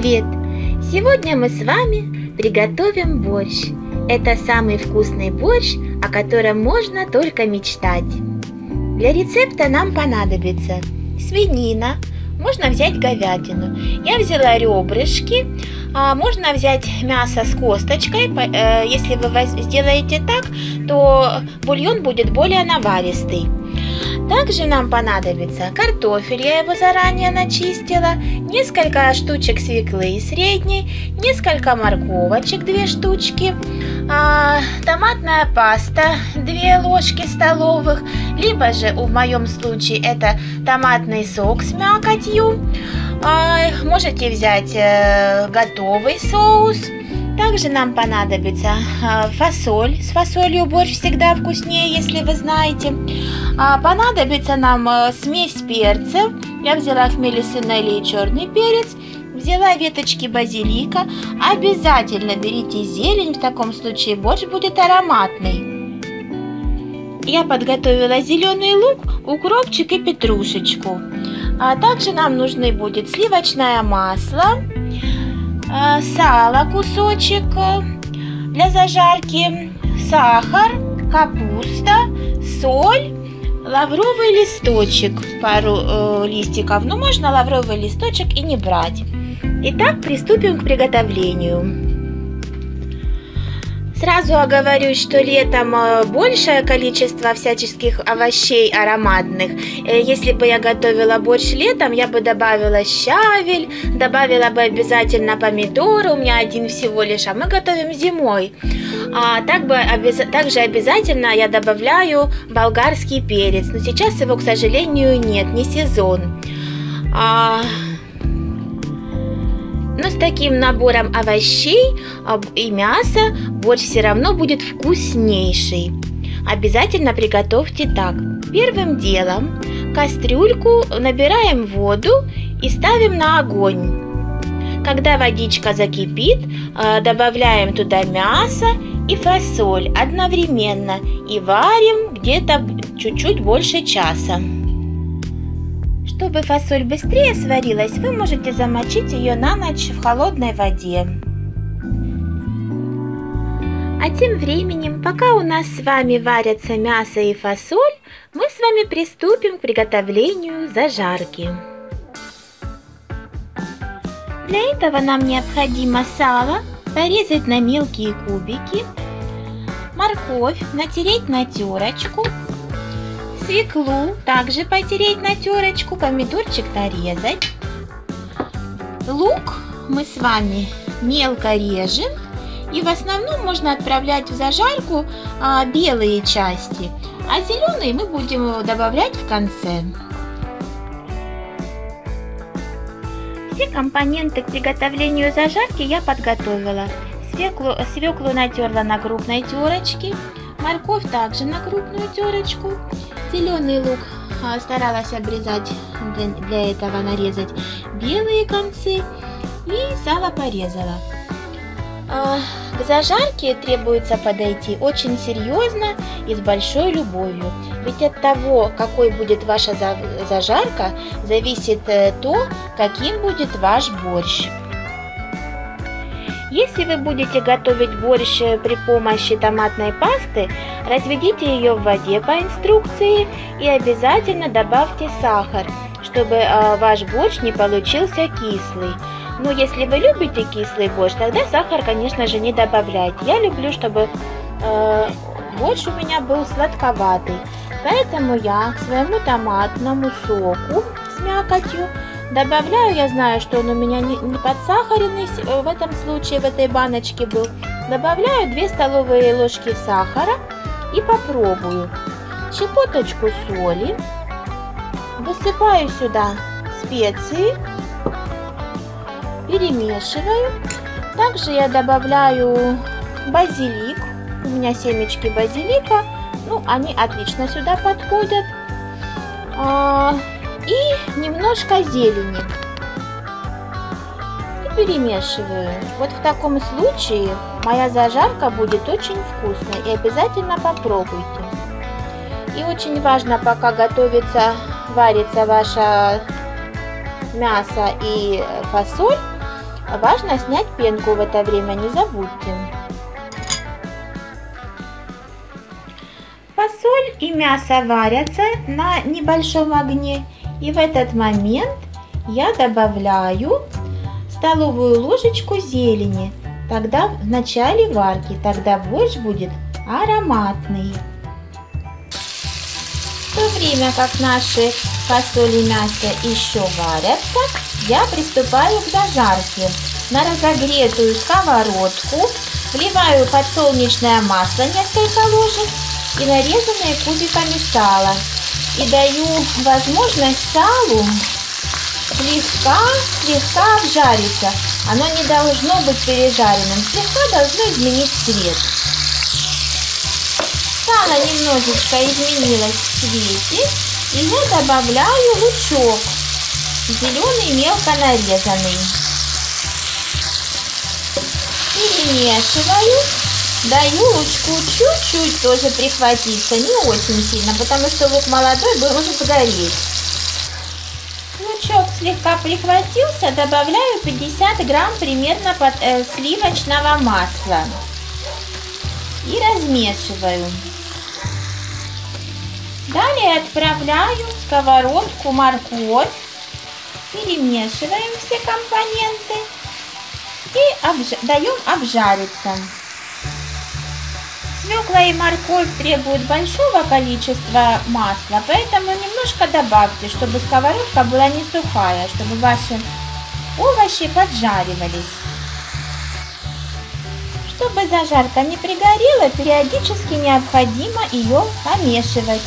Привет! Сегодня мы с вами приготовим борщ. Это самый вкусный борщ, о котором можно только мечтать. Для рецепта нам понадобится свинина, можно взять говядину. Я взяла ребрышки, а можно взять мясо с косточкой. Э, если вы сделаете так, то бульон будет более наваристый. Также нам понадобится картофель, я его заранее начистила, несколько штучек свеклы средней, несколько морковочек, две штучки, а, томатная паста, две ложки столовых, либо же в моем случае это томатный сок с мякотью. А, можете взять а, готовый соус, также нам понадобится а, фасоль. С фасолью борщ всегда вкуснее, если вы знаете. А, понадобится нам а, смесь перцев. Я взяла хмели сынели и черный перец. Взяла веточки базилика. Обязательно берите зелень, в таком случае борщ будет ароматный. Я подготовила зеленый лук, укропчик и петрушечку. А также нам нужны будет сливочное масло, Э, сало кусочек э, для зажарки, сахар, капуста, соль, лавровый листочек, пару э, листиков. Но можно лавровый листочек и не брать. Итак, приступим к приготовлению. Сразу оговорюсь, что летом э, большее количество всяческих овощей ароматных. Э, если бы я готовила борщ летом, я бы добавила щавель, добавила бы обязательно помидоры, у меня один всего лишь, а мы готовим зимой. А так бы, также обязательно я добавляю болгарский перец, но сейчас его, к сожалению, нет, не сезон. А, но с таким набором овощей и мяса борщ все равно будет вкуснейший. Обязательно приготовьте так. Первым делом кастрюльку набираем воду и ставим на огонь. Когда водичка закипит, э, добавляем туда мясо и фасоль одновременно и варим где-то чуть-чуть больше часа. Чтобы фасоль быстрее сварилась, вы можете замочить ее на ночь в холодной воде. А тем временем, пока у нас с вами варятся мясо и фасоль, мы с вами приступим к приготовлению зажарки. Для этого нам необходимо сало порезать на мелкие кубики, морковь натереть на терочку, свеклу также потереть на терочку, помидорчик нарезать. Лук мы с вами мелко режем. И в основном можно отправлять в зажарку а, белые части, а зеленые мы будем добавлять в конце. Все компоненты к приготовлению зажарки я подготовила. Свеклу, свеклу натерла на крупной терочке, морковь также на крупную терочку Зеленый лук а, старалась обрезать, для этого нарезать белые концы и сало порезала. А, к зажарке требуется подойти очень серьезно и с большой любовью. Ведь от того, какой будет ваша зажарка, зависит э, то, каким будет ваш борщ. Если вы будете готовить борщ при помощи томатной пасты, разведите ее в воде по инструкции и обязательно добавьте сахар, чтобы э, ваш борщ не получился кислый. Но если вы любите кислый борщ, тогда сахар, конечно же, не добавляйте. Я люблю, чтобы э, борщ у меня был сладковатый. Поэтому я к своему томатному соку с мякотью Добавляю, я знаю, что он у меня не, подсахаренный э, в этом случае, в этой баночке был. Добавляю 2 столовые ложки сахара и попробую. Щепоточку соли. Высыпаю сюда специи. Перемешиваю. Также я добавляю базилик. У меня семечки базилика. Ну, они отлично сюда подходят. И немножко зелени. И перемешиваю. Вот в таком случае моя зажарка будет очень вкусной и обязательно попробуйте. И очень важно, пока готовится, варится ваше мясо и фасоль, Важно снять пенку в это время, не забудьте. Фасоль и мясо варятся на небольшом огне. И в этот момент я добавляю столовую ложечку зелени. Тогда в начале варки, тогда борщ будет ароматный. В то время как наши фасоль и мясо еще варятся, я приступаю к зажарке. На разогретую сковородку вливаю подсолнечное масло несколько ложек и нарезанные кубиками сала. И даю возможность салу слегка, слегка обжариться. Оно не должно быть пережаренным, слегка должно изменить цвет. Сало немножечко изменилось в цвете, и я добавляю лучок, зеленый мелко нарезанный. Перемешиваю Даю лучку чуть-чуть тоже прихватиться, не очень сильно, потому что лук молодой был уже погореть. Лучок слегка прихватился, добавляю 50 грамм примерно под, э, сливочного масла и размешиваю. Далее отправляю в сковородку морковь, перемешиваем все компоненты и обж даем обжариться. Свекла и морковь требуют большого количества масла, поэтому немножко добавьте, чтобы сковородка была не сухая, чтобы ваши овощи поджаривались. Чтобы зажарка не пригорела, периодически необходимо ее помешивать.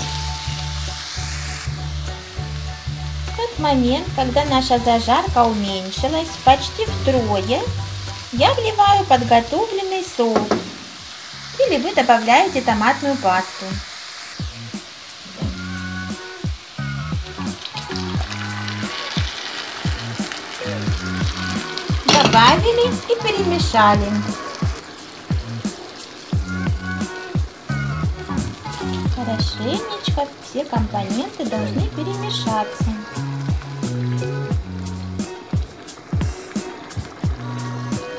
В тот момент, когда наша зажарка уменьшилась почти втрое, я вливаю подготовленный соус или вы добавляете томатную пасту. Добавили и перемешали. Хорошенечко все компоненты должны перемешаться.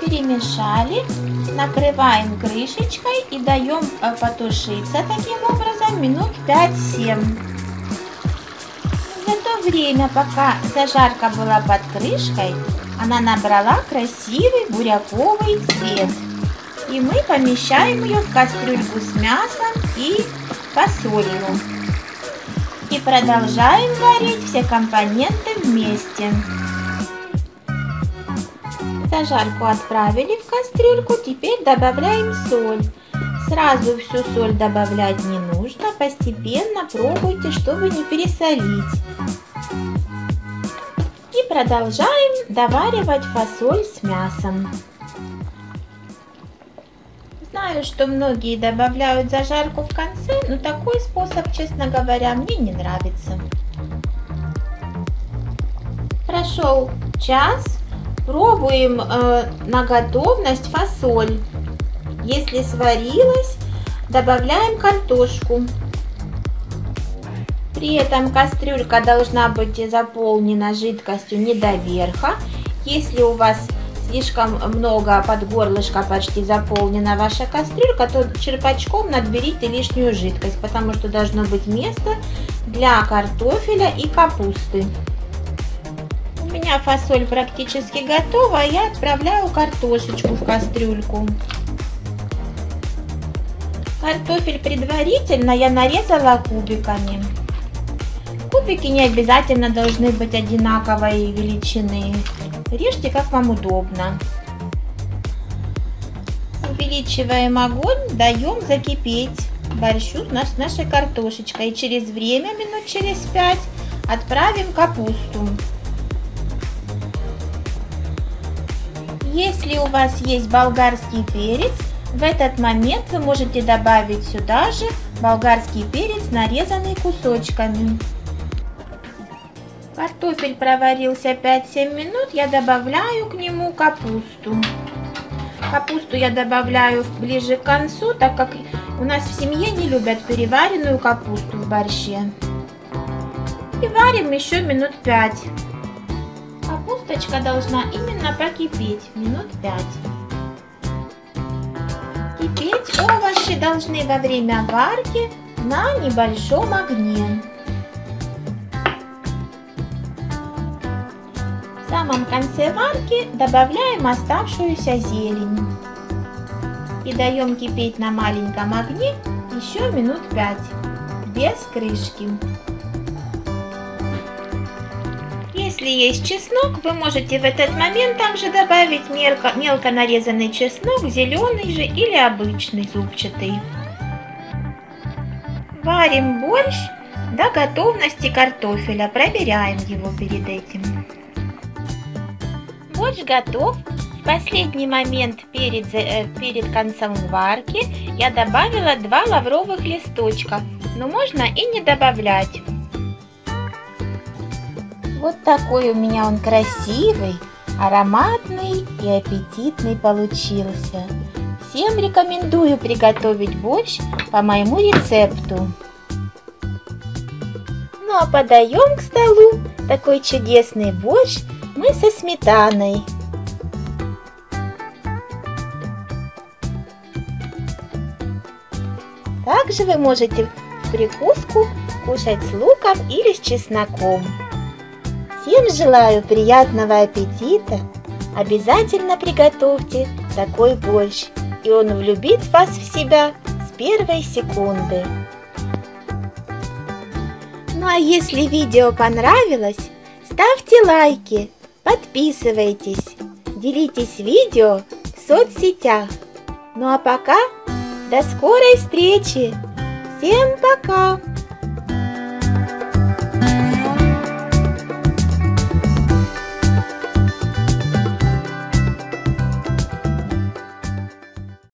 Перемешали накрываем крышечкой и даем э, потушиться таким образом минут 5-7. За то время, пока зажарка была под крышкой, она набрала красивый буряковый цвет. И мы помещаем ее в кастрюльку с мясом и фасолью. И продолжаем варить все компоненты вместе. Зажарку отправили в кастрюльку, теперь добавляем соль. Сразу всю соль добавлять не нужно, постепенно пробуйте, чтобы не пересолить. И продолжаем доваривать фасоль с мясом. Знаю, что многие добавляют зажарку в конце, но такой способ, честно говоря, мне не нравится. Прошел час, Пробуем э, на готовность фасоль. Если сварилась, добавляем картошку. При этом кастрюлька должна быть заполнена жидкостью не до верха. Если у вас слишком много под горлышко почти заполнена ваша кастрюлька, то черпачком надберите лишнюю жидкость, потому что должно быть место для картофеля и капусты меня фасоль практически готова, я отправляю картошечку в кастрюльку. Картофель предварительно я нарезала кубиками. Кубики не обязательно должны быть одинаковой величины. Режьте как вам удобно. Увеличиваем огонь, даем закипеть борщу с нашей картошечкой. И через время, минут через пять, отправим капусту. Если у вас есть болгарский перец, в этот момент вы можете добавить сюда же болгарский перец, нарезанный кусочками. Картофель проварился 5-7 минут, я добавляю к нему капусту. Капусту я добавляю ближе к концу, так как у нас в семье не любят переваренную капусту в борще. И варим еще минут 5 Капусточка должна именно прокипеть минут пять. Кипеть овощи должны во время варки на небольшом огне. В самом конце варки добавляем оставшуюся зелень и даем кипеть на маленьком огне еще минут пять без крышки. Если есть чеснок, вы можете в этот момент также добавить мелко, мелко нарезанный чеснок, зеленый же или обычный зубчатый. Варим борщ до готовности картофеля, проверяем его перед этим. Борщ готов. В последний момент перед, э, перед концом варки я добавила два лавровых листочка, но можно и не добавлять. Вот такой у меня он красивый, ароматный и аппетитный получился. Всем рекомендую приготовить борщ по моему рецепту. Ну а подаем к столу такой чудесный борщ мы со сметаной. Также вы можете в прикуску кушать с луком или с чесноком. Всем желаю приятного аппетита. Обязательно приготовьте такой борщ, и он влюбит вас в себя с первой секунды. Ну а если видео понравилось, ставьте лайки, подписывайтесь, делитесь видео в соцсетях. Ну а пока, до скорой встречи! Всем пока!